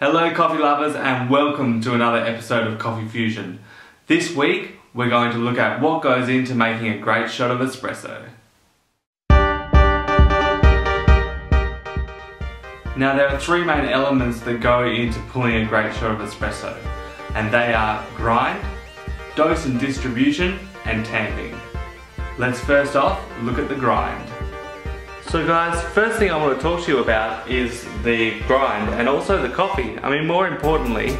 Hello coffee lovers and welcome to another episode of Coffee Fusion. This week we're going to look at what goes into making a great shot of espresso. Now there are three main elements that go into pulling a great shot of espresso and they are grind, dose and distribution and tamping. Let's first off look at the grind. So guys, first thing I want to talk to you about is the grind and also the coffee. I mean more importantly,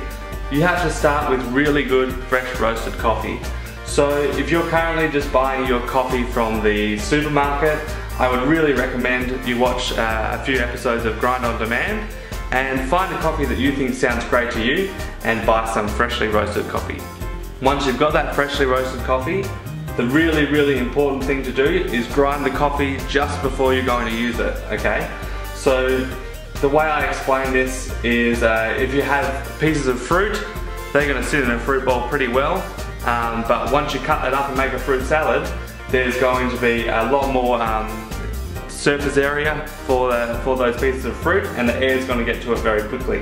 you have to start with really good fresh roasted coffee. So if you're currently just buying your coffee from the supermarket, I would really recommend you watch uh, a few episodes of Grind on Demand and find a coffee that you think sounds great to you and buy some freshly roasted coffee. Once you've got that freshly roasted coffee, the really, really important thing to do is grind the coffee just before you're going to use it, okay? So the way I explain this is uh, if you have pieces of fruit, they're gonna sit in a fruit bowl pretty well, um, but once you cut it up and make a fruit salad, there's going to be a lot more um, surface area for, the, for those pieces of fruit and the air is going to get to it very quickly.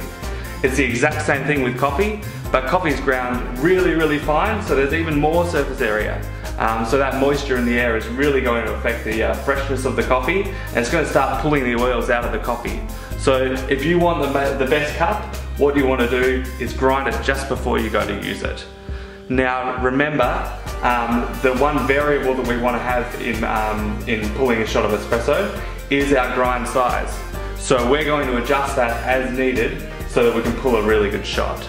It's the exact same thing with coffee, but coffee is ground really, really fine, so there's even more surface area. Um, so that moisture in the air is really going to affect the uh, freshness of the coffee and it's going to start pulling the oils out of the coffee. So if you want the, the best cup, what you want to do is grind it just before you go to use it. Now remember, um, the one variable that we want to have in, um, in pulling a shot of espresso is our grind size. So we're going to adjust that as needed so that we can pull a really good shot.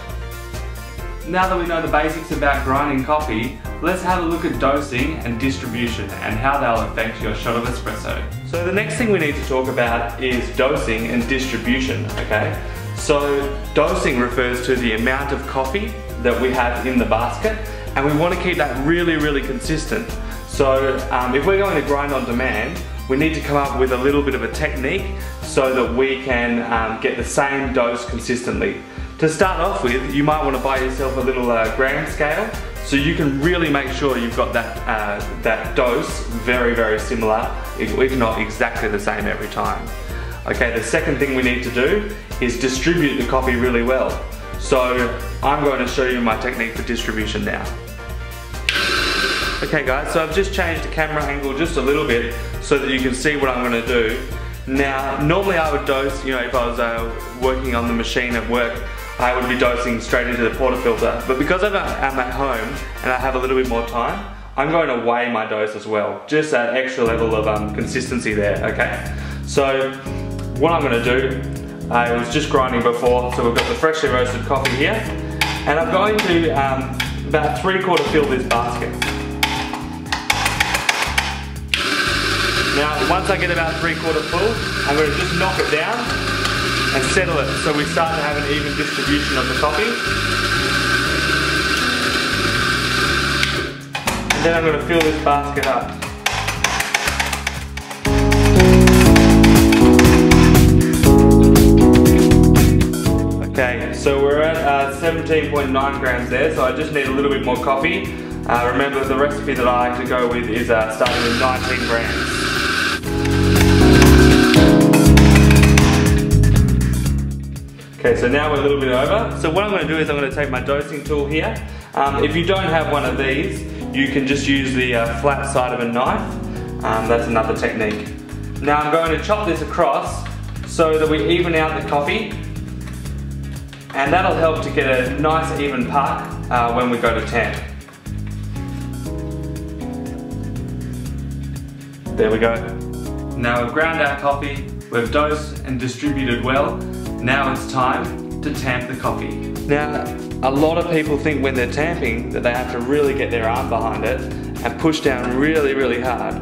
Now that we know the basics about grinding coffee, let's have a look at dosing and distribution and how they'll affect your shot of espresso. So the next thing we need to talk about is dosing and distribution, okay? So dosing refers to the amount of coffee that we have in the basket and we want to keep that really, really consistent. So um, if we're going to grind on demand, we need to come up with a little bit of a technique so that we can um, get the same dose consistently. To start off with, you might want to buy yourself a little uh, gram scale so you can really make sure you've got that, uh, that dose very, very similar, if not exactly the same every time. Okay, the second thing we need to do is distribute the coffee really well. So I'm going to show you my technique for distribution now. Okay guys, so I've just changed the camera angle just a little bit so that you can see what I'm going to do. Now, normally I would dose, you know, if I was uh, working on the machine at work, I would be dosing straight into the portafilter. But because I'm at home and I have a little bit more time, I'm going to weigh my dose as well. Just that extra level of um, consistency there, okay? So, what I'm gonna do, I was just grinding before, so we've got the freshly roasted coffee here, and I'm going to um, about three quarter fill this basket. Now, once I get about three quarter full, I'm gonna just knock it down and settle it so we start to have an even distribution of the coffee. And then I'm going to fill this basket up. Okay, so we're at 17.9 uh, grams there, so I just need a little bit more coffee. Uh, remember the recipe that I like to go with is uh, starting with 19 grams. So now we're a little bit over. So what I'm gonna do is I'm gonna take my dosing tool here. Um, if you don't have one of these, you can just use the uh, flat side of a knife. Um, that's another technique. Now I'm going to chop this across so that we even out the coffee. And that'll help to get a nice even puck uh, when we go to tamp. There we go. Now we've ground our coffee, we've dosed and distributed well, now it's time to tamp the coffee. Now, a lot of people think when they're tamping that they have to really get their arm behind it and push down really, really hard.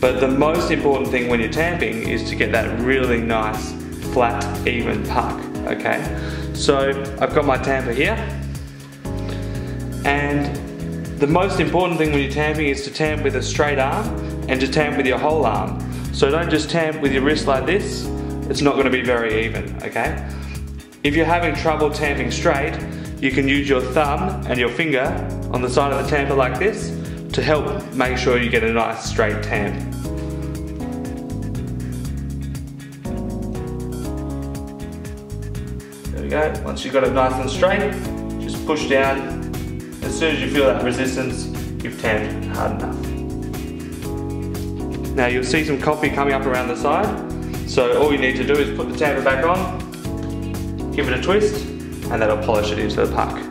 But the most important thing when you're tamping is to get that really nice, flat, even puck, okay? So, I've got my tamper here. And the most important thing when you're tamping is to tamp with a straight arm and to tamp with your whole arm. So don't just tamp with your wrist like this, it's not going to be very even, okay? If you're having trouble tamping straight, you can use your thumb and your finger on the side of the tamper like this to help make sure you get a nice straight tamp. There we go. Once you've got it nice and straight, just push down. As soon as you feel that resistance, you've tamped hard enough. Now you'll see some coffee coming up around the side. So all you need to do is put the tamper back on, give it a twist, and that'll polish it into the puck.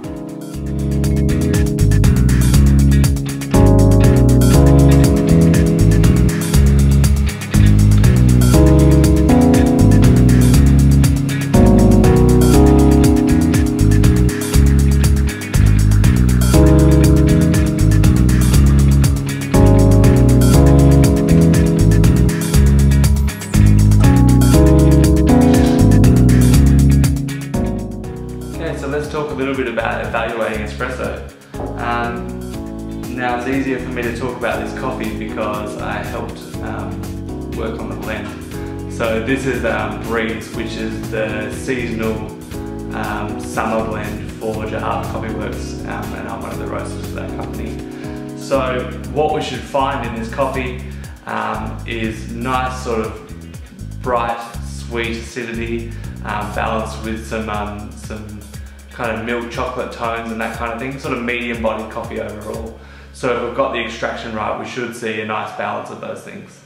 Now it's easier for me to talk about this coffee because I helped um, work on the blend. So this is um, Breeze, which is the seasonal um, summer blend for Jahava Koffee Werks, um, and I'm one of the roasters for that company. So what we should find in this coffee um, is nice sort of bright, sweet acidity, um, balanced with some some kind of milk chocolate tones and that kind of thing, sort of medium bodied coffee overall. So if we've got the extraction right, we should see a nice balance of those things.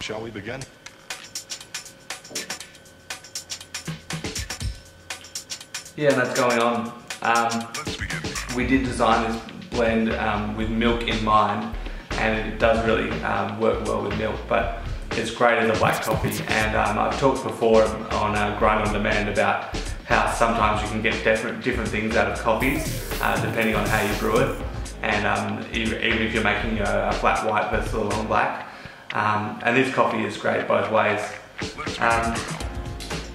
Shall we begin? Yeah, that's going on. Um, we did design this blend um, with milk in mind and it does really um, work well with milk, but it's great as a black coffee. And um, I've talked before on uh, Grind on Demand about how sometimes you can get different, different things out of coffees uh, depending on how you brew it. And um, even if you're making a, flat white versus a long black. Um, and this coffee is great both ways. Um,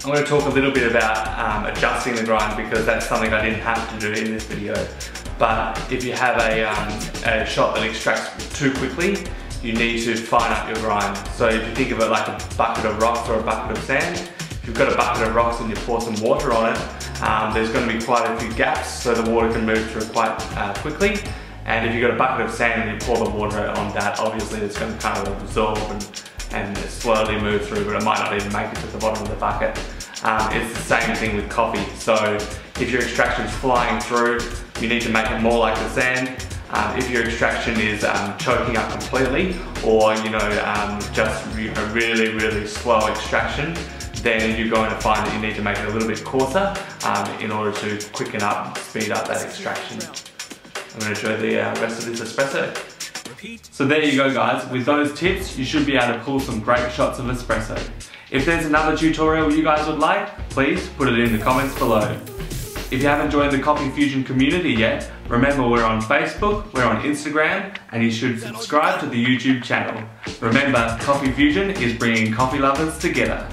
I'm going to talk a little bit about um, adjusting the grind because that's something I didn't have to do in this video. But if you have a, um, a shot that extracts too quickly, you need to fine up your grind. So if you think of it like a bucket of rocks or a bucket of sand, if you've got a bucket of rocks and you pour some water on it, um, there's going to be quite a few gaps so the water can move through quite uh, quickly. And if you've got a bucket of sand and you pour the water on that, obviously it's going to kind of absorb and, and slowly move through, but it might not even make it to the bottom of the bucket. Um, it's the same thing with coffee. So if your extraction is flying through, you need to make it more like the sand. Um, if your extraction is um, choking up completely or you know um, just a really really slow extraction then you're going to find that you need to make it a little bit coarser um, in order to quicken up, speed up that extraction. I'm going to show the uh, rest of this espresso. So there you go guys, with those tips you should be able to pull some great shots of espresso. If there's another tutorial you guys would like, please put it in the comments below. If you haven't joined the Coffee Fusion community yet, remember we're on Facebook, we're on Instagram, and you should subscribe to the YouTube channel. Remember, Coffee Fusion is bringing coffee lovers together.